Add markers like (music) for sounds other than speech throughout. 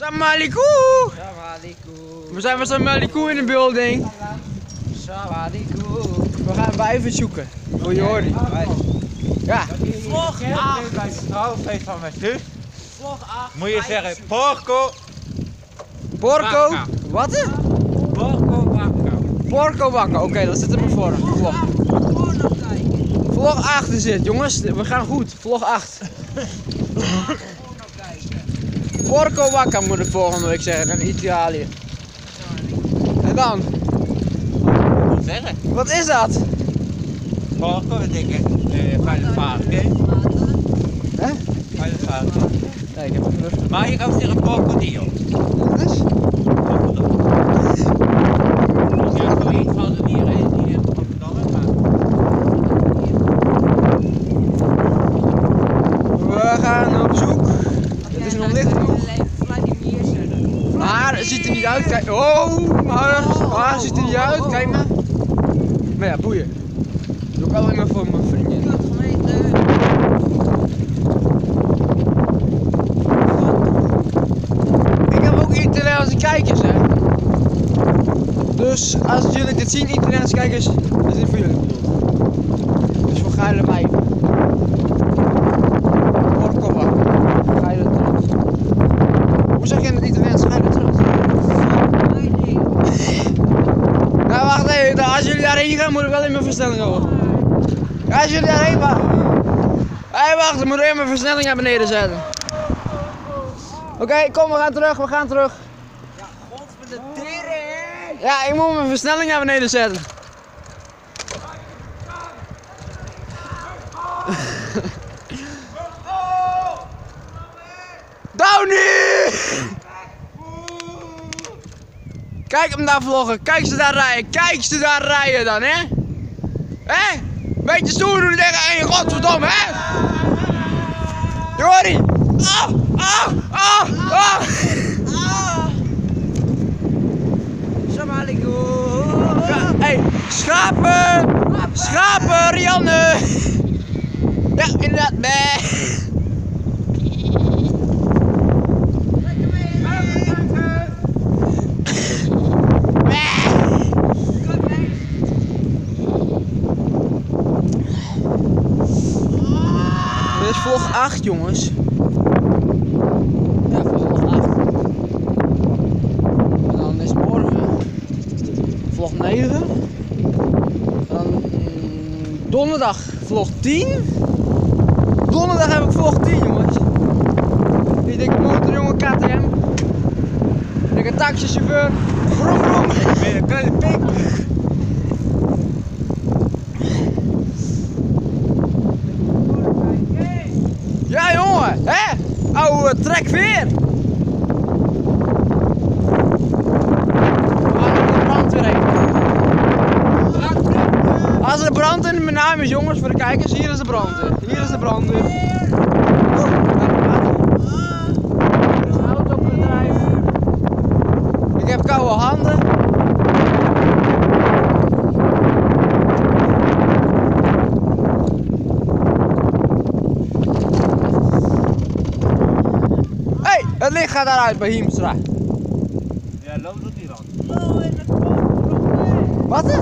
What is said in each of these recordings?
Assalamualaikum. Assalamualaikum. We zijn met Assalamualaikum in de building. Assalamualaikum. We gaan wijven zoeken. Je hoort. Ja. Vlog Bij het trouwfeest van mijn zus Vlog 8. moet je zeggen porco, Porco. Wat? porco wakka. Porco wakker. Oké, dat zit er maar voor. Vlog. Vlog 8 is dit, jongens. We gaan goed. Vlog 8. (laughs) Porco Wacca moet ik volgende week zeggen in Italië. En dan? Moet zeggen. Wat is dat? Porco, dat denk ik, eh, van het varken. Hè? Van varken. Nee, ik heb het terug. Maar je kan zeggen krokodil. Wat is? Krokodil. Dat is van de dieren die hebben krokodillen, maar We gaan op zoek. Het is nog licht genoeg. Vladimir zeggen. Maar het ziet er niet uit. Kijk. Oh, maar, het ziet er niet uit. Kijk maar. Maar ja, boeien. Doe ik alleen maar voor mijn vriendin. Gemeente. Ik heb ook Italiaanse kijkers, hè. Dus als jullie dit zien, Italiaanse kijkers, dat is niet voor jullie bedoeld. Dus voor geile wijven. Porco Wacca. Geile terug. Hoe zeg je in het Italiaans geile terug? Nou, wacht even. Als jullie daarheen gaan, moet ik wel in mijn versnelling houden. Daarheen gaan. Hé, wacht, dan moet ik even mijn versnelling naar beneden zetten. Oké, kom, we gaan terug, we gaan terug. God van de. Ja, ik moet mijn versnelling naar beneden zetten. (laughs) Downy! Kijk hem daar vloggen, kijk ze daar rijden, kijk ze daar rijden dan, hè? Hè? Beetje stoer doen tegen een godverdomme, hè? Jori! Ah! Ah! Ah! Ah! Assalamualaikum. Ga- Hey, schapen! Schapen, Rianne! Ja, inderdaad. Nee. Dit is vlog 8, jongens. Ja, vlog 8. En dan is morgen vlog 9. Dan mm, donderdag vlog 10. Donderdag heb ik vlog 10 jongens. Die dikke motorjongen KTM. Dikke taxichauffeur. Vroom vroom. Met een kleine pik. Ja jongen, hè? Brandweer heen? Als er brand in mijn naam is jongens voor de kijkers, hier is de brandweer. Hier is de brandweer. Oeh, Hier is een autobedrijf. Ik heb koude handen. Hé, het gaat daaruit bij Hiemstra. Ja, loopt dat hier dan? Wat? hè?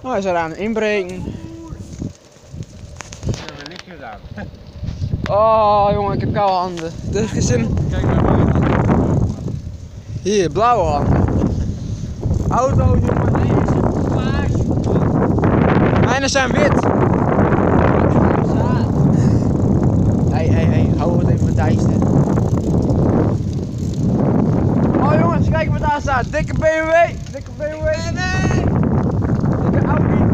Oh, hij is eraan het inbreken. Hebben we niet gedaan. Oh jongen, ik heb koude handen. Er is geen zin. Kijk maar buiten. Hier, blauwe handen. Auto jongen. Mijne zijn wit. Hé, hé, hé, hou het even dijsten. Oh jongens, kijk wat daar staat. Dikke BMW. Dikke BMW. Dikke Audi.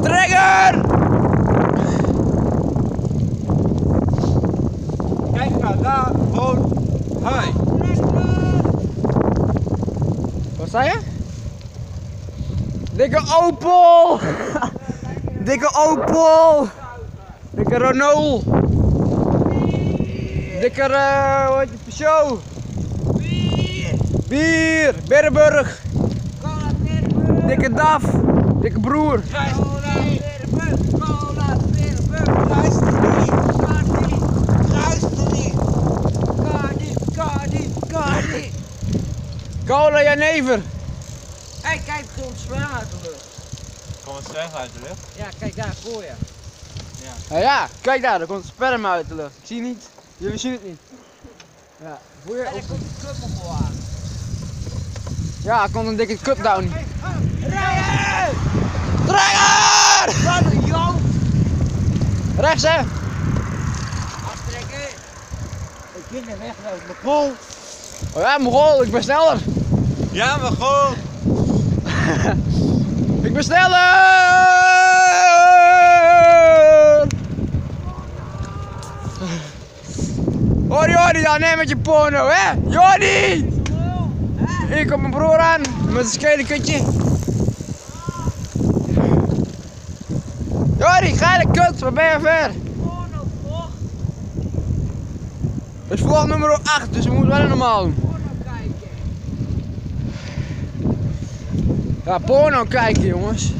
Trigger! Kijk maar daar, gewoon. Hoi. Wat zei je? Dikke Opel! (laughs) Dikke Opel! Dikke Renault! Dikke, uh, hoe heet je, Peugeot! Bier! Bier! Berrenburg! dikke Daf. Dikke broer. Cola Janever. Hé, kijk, er komt zwaar uit de lucht. Kom het uit de lucht. Ja, kijk daar, voor je. Ja, ja, kijk daar, er komt sperma uit de lucht. Ik zie niet. Jullie zien het niet. Ja, voel je? En er komt een aan. Ja, er komt een dikke cup down. Rijden! Trekker! Wat een jood! Rechts hè? Aftrekken! Ik ben er weglopen. Mijn Vol. Oh ja, Mogol, ik ben sneller. Ja, maar gewoon. (laughs) Ik ben sneller! Hoi Jordi, dan neem met je porno, hè? Jordi! Hier komt mijn broer aan, met een skelekutje. Jordi, geile kut, waar ben je ver? Porno, vlog. Het is vlog nummer 8, dus we moeten wel normaal doen. Porno kijken. Ja, porno kijken jongens.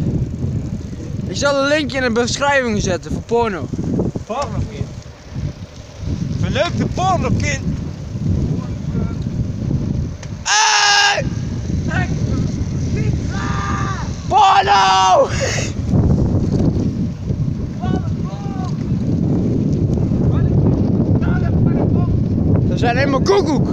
Ik zal een linkje in de beschrijving zetten voor porno. Verleukte. Hey! Porno! Een Nou, dat voor de blok. Dat zijn helemaal koekoek.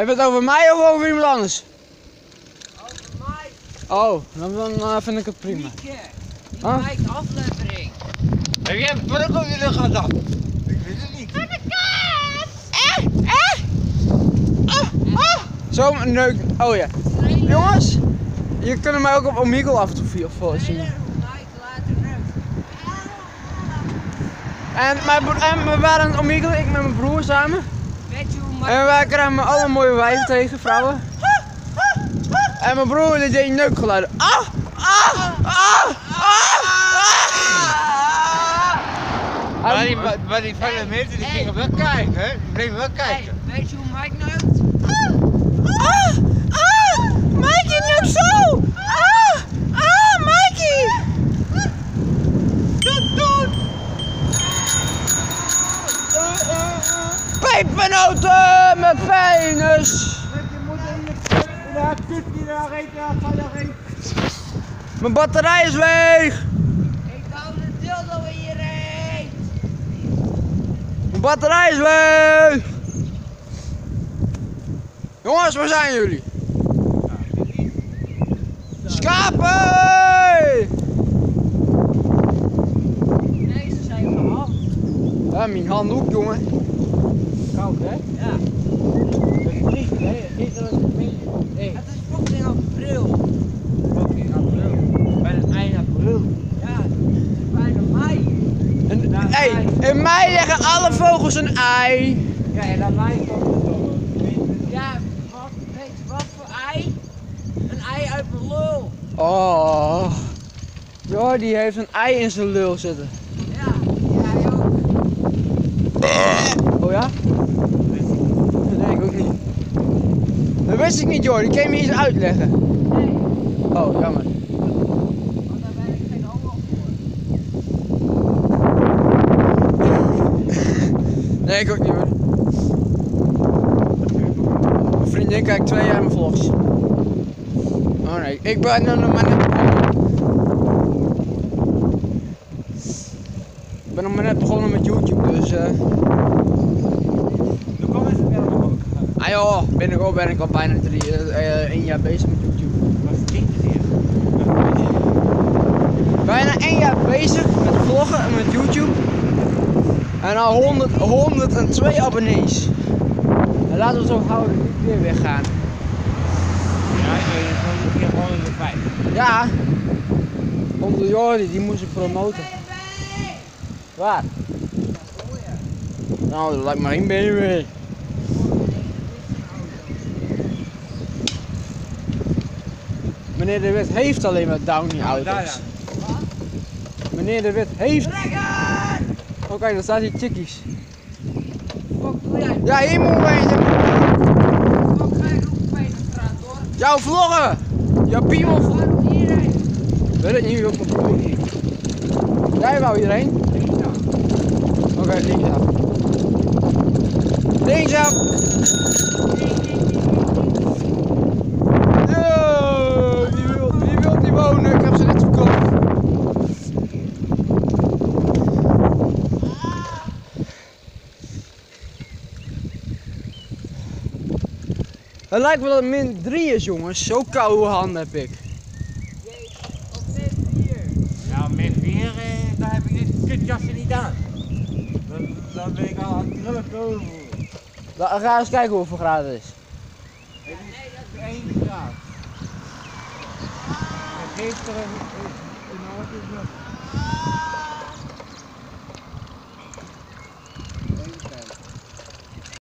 Heb je het over mij of over iemand anders? Over mij, Oh, dan, dan eh, vind ik het prima. Mieke. Die Huh? aflevering. Heb jij een brug op je rug gehad dan? Ik weet het niet. Zo een neuk. Oh ja. Jongens, je kunt mij ook op Omegle af en toe volgen. En, mijn broer, en we waren op Omegle, ik met mijn broer samen. Weet je hoe Mike... En wij kwamen alle mooie wijven tegen, vrouwen. En mijn broer die deed neukgeluiden. Ah! Ah! Ah! Ah! Maar Hij- die, maar- maar die van de meter die gingen wel kijken, hè? Die bleven wel kijken. weet je hoe Mike neukt? Ah! Ah! Mikey neukt zo! Ah! Ah! Mikey! Doet, doet! Pepernoten met penis! Mijn batterij is leeg! Ik hou de dildo in je reet. Mijn batterij is leeg! Jongens, waar zijn jullie? Schapen! Nee, ze zijn gehaald. Ja, mijn handdoek, jongen. Koud, hè? Ja. Het is niet, hè? Het is een Nee, Het is fucking april. fucking april. Bijna eind april. Ja, het is bijna mei. En, hey, in mei leggen vogels een ei. Ja, en dan mij komt het. Ja, wat, weet je wat voor ei? Een ei uit mijn lul. Oh. Jordi heeft een ei in zijn lul zitten. Ja, jij ook. Oh ja? Nee, ik ook niet. Dat wist ik niet, Jordi. Kan je me iets uitleggen? Nee, Oh, jammer. want daar ben ik geen homo voor. Nee, ik ook niet hoor. Mijn vriendin kijkt twee jaar mijn vlogs. Oh nee, ik ben nog maar net begonnen. Ik ben nog maar net begonnen met YouTube, dus eh. Dan komen ze wel nog. Ah joh, binnenkort ben ik al bijna drie, eh, één jaar bezig met YouTube. Wat het hier? Bijna één jaar bezig met vloggen en met YouTube. En al 100, 102 abonnees. En laten we het zo houden, niet weer weggaan. Ja, ik weet het gewoon een keer gewoon in de vijf. Ja, onze Jordi, die moest ik promoten. Waar? Nou, dat lijkt maar één BMW. Meneer De Wit heeft alleen maar Downy auto's. Meneer De Wit heeft. Oké, dan staat hier chickies. Wat doe jij? Ja, hier moet je? Jouw vloggen! Jouw piemel. Waarom hierheen? Weet het niet op mijn broer. Jij wou hierheen? Oké, linksaf. Linksaf! Yo, wie wil, wie wil die wonen? Ik heb ze net verkocht. Het lijkt wel dat het min 3 is, jongens. Zo koude handen heb ik. Op dit hier. Ja, met weer, eh, daar heb ik dit kutjasje niet aan. Dan, dan ben ik al aan het. La- Ga eens kijken hoeveel graden het is. Het is 1 graad. Er een, een, een, een, een,